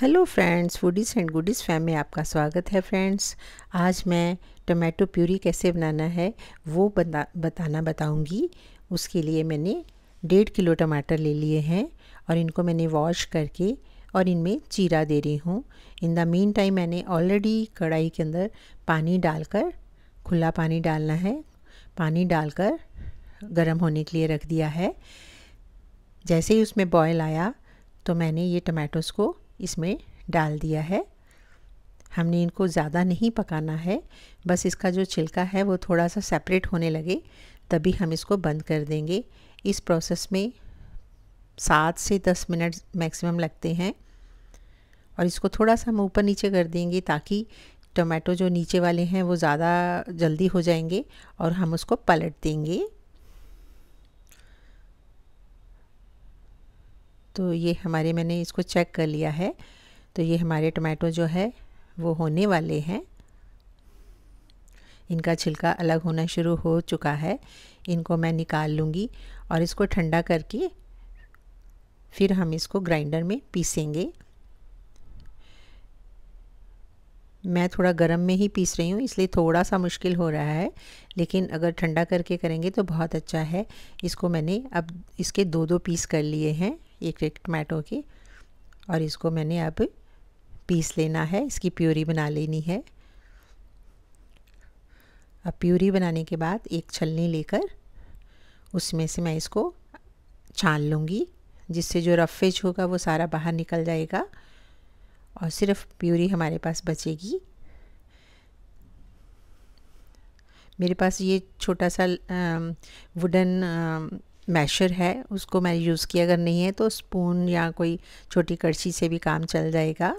Hello friends foodies and goodies fam में आपका स्वागत है फ्रेंड्स। आज मैं टमाटो प्यूरी कैसे बनाना है, वो बता, बताना बताऊँगी। उसके लिए मैंने डेढ़ किलो टमाटर ले लिए हैं और इनको मैंने वॉश करके और इनमें चीरा दे रही हूँ। इन द मीन टाइम मैंने ऑलरेडी कढ़ाई के अंदर पानी डालकर, खुला पानी डालना है। पानी डालकर गर्म होने के लिए रख दिया है। जैसे ही उसमें बॉयल आया तो मैंने ये टमाटोज़ को इसमें डाल दिया है। हमने इनको ज़्यादा नहीं पकाना है। बस इसका जो छिलका है वो थोड़ा सा सेपरेट होने लगे, तभी हम इसको बंद कर देंगे। इस प्रोसेस में सात से दस मिनट मैक्सिमम लगते हैं और इसको थोड़ा सा हम ऊपर नीचे कर देंगे ताकि टमाटो जो नीचे वाले हैं वो ज़्यादा जल्दी हो जाएँगे और हम उसको पलट देंगे। तो ये हमारे मैंने इसको चेक कर लिया है। तो ये हमारे टमाटो जो है, वो होने वाले हैं। इनका छिलका अलग होना शुरू हो चुका है। इनको मैं निकाल लूँगी और इसको ठंडा करके फिर हम इसको ग्राइंडर में पीसेंगे। मैं थोड़ा गर्म में ही पीस रही हूँ, इसलिए थोड़ा सा मुश्किल हो रहा है। लेकिन अगर ठंडा करके करेंगे तो बहुत अच्छा है। इसको मैंने अब इसके दो दो पीस कर लिए हैं। एक एक टमाटो की। और इसको मैंने अब पीस लेना है, इसकी प्यूरी बना लेनी है। अब प्यूरी बनाने के बाद एक छलनी लेकर उसमें से मैं इसको छान लूँगी, जिससे जो रफेज होगा वो सारा बाहर निकल जाएगा और सिर्फ़ प्यूरी हमारे पास बचेगी। मेरे पास ये छोटा सा वुडन मैशर है, उसको मैं यूज़ किया, अगर नहीं है तो स्पून या कोई छोटी कड़छी से भी काम चल जाएगा।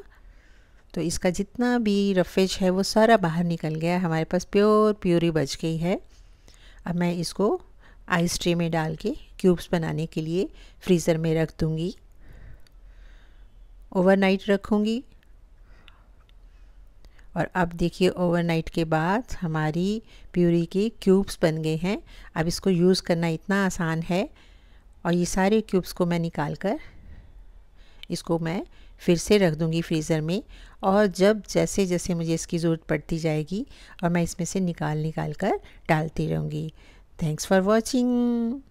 तो इसका जितना भी रफेज है, वो सारा बाहर निकल गया हमारे पास प्योर, प्योरी बच गई है। अब मैं इसको आइस ट्रे में डाल के क्यूब्स बनाने के लिए फ्रीज़र में रख दूँगी। ओवरनाइट रखूँगी। और अब देखिए ओवरनाइट के बाद हमारी प्यूरी के क्यूब्स बन गए हैं। अब इसको यूज़ करना इतना आसान है और ये सारे क्यूब्स को मैं निकाल कर इसको मैं फिर से रख दूँगी फ्रीज़र में और जब जैसे जैसे मुझे इसकी ज़रूरत पड़ती जाएगी और मैं इसमें से निकाल निकाल कर डालती रहूँगी। Thanks for watching